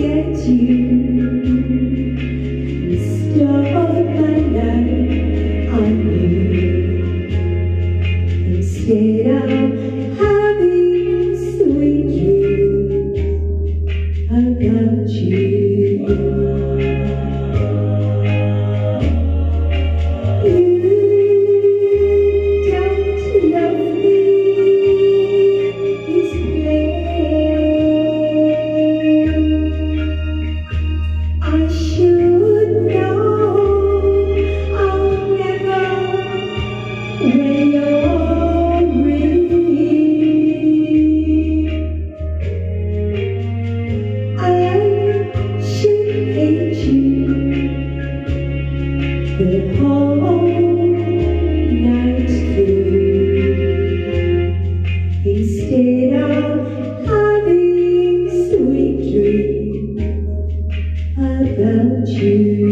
天气。的歌曲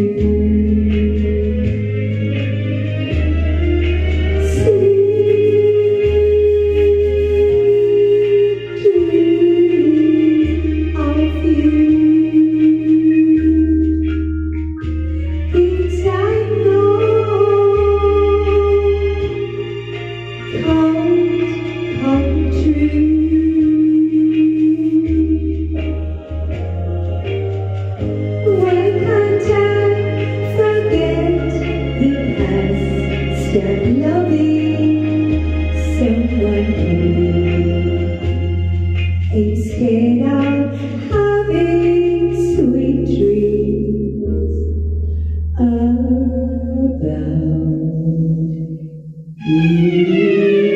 tasted of having sweet dreams about you.